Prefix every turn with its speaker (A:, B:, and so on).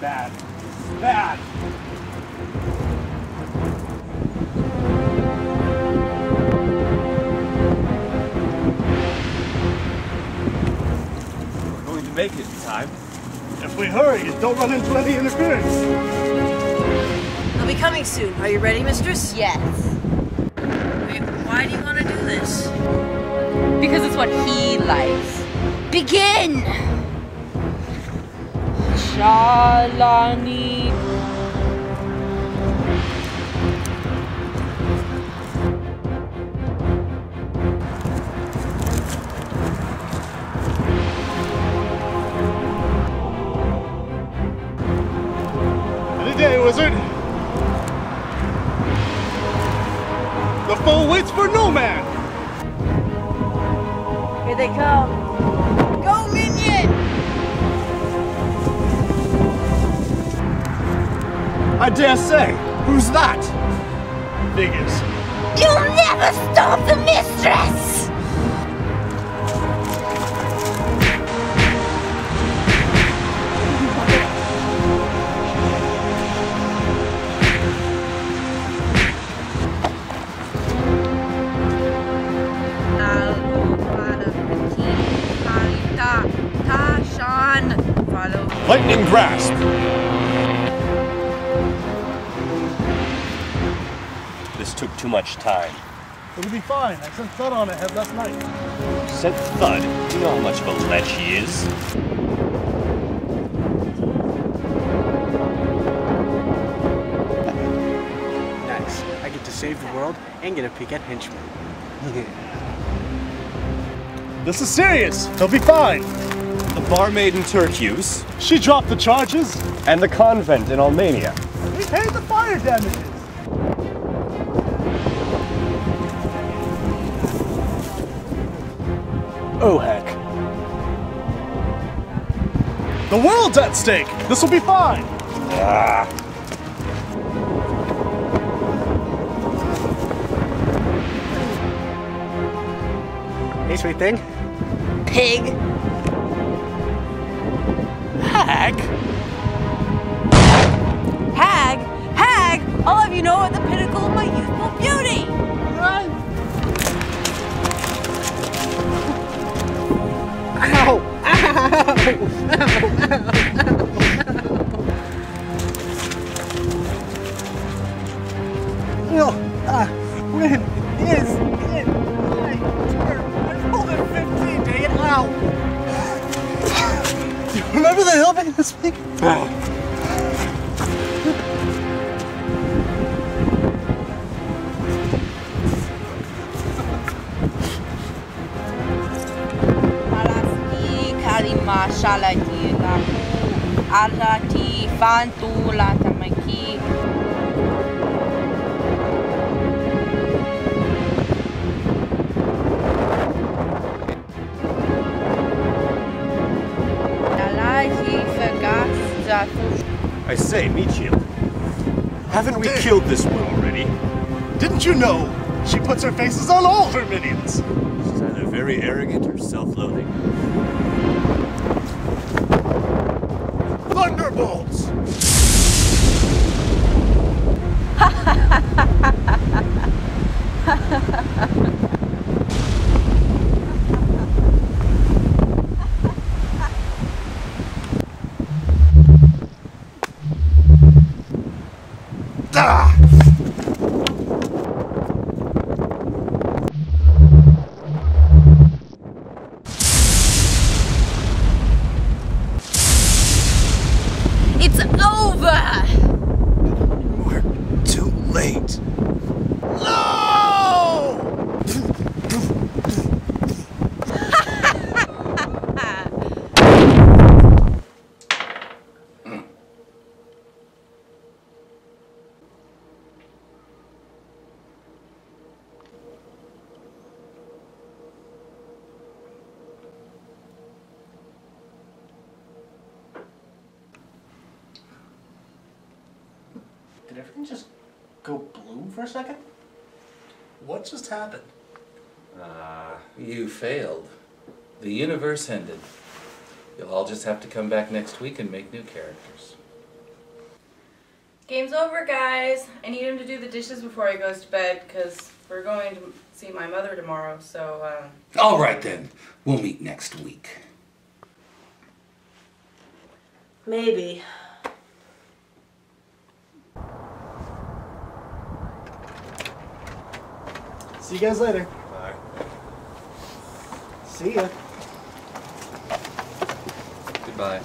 A: bad. This is bad.
B: We're going to make it in time.
A: If we hurry, don't run into any interference.
C: They'll be coming soon. Are you ready, mistress?
D: Yes.
C: Wait, why do you want to do this?
D: Because it's what he likes. Begin! Shalani.
A: Any day, wizard. The foe waits for no man.
C: Here they come.
A: I dare say. Who's that? Figures.
D: You'll never stop the mistress!
B: Lightning grasp. Much time.
A: It'll be fine. I sent Thud on ahead last night.
B: Sent Thud. Do you know how much of a lech he is?
E: Nice. I get to save the world and get a peek at henchmen.
A: This is serious. He'll be fine.
B: The barmaid in Turkus
A: She dropped the charges.
B: and the convent in Almania.
A: We paid the fire damages. Oh, heck. The world's at stake. This will be fine.
B: Ah.
E: Hey, sweet thing.
D: Pig.
B: Hag?
A: Uh, my turn? I pulled it 15, dang it, ow! You remember the hill this
D: shalati lahu. Arati fantu.
B: I say, Meachiel. Haven't we killed this one already?
A: Didn't you know? She puts her faces on all her minions.
B: She's either very arrogant or self-loathing.
A: Thunderbolts! Ah!
D: It's over!
B: We're too late.
A: No!
E: Did everything just go blue for a second?
A: What just happened?
F: Ah, you failed. The universe ended. You'll all just have to come back next week and make new characters.
G: Game's over, guys. I need him to do the dishes before he goes to bed because we're going to see my mother tomorrow. So, uh,
H: All right then. We'll meet next week.
I: Maybe.
E: See you guys later.
B: Bye.
E: See ya.
F: Goodbye.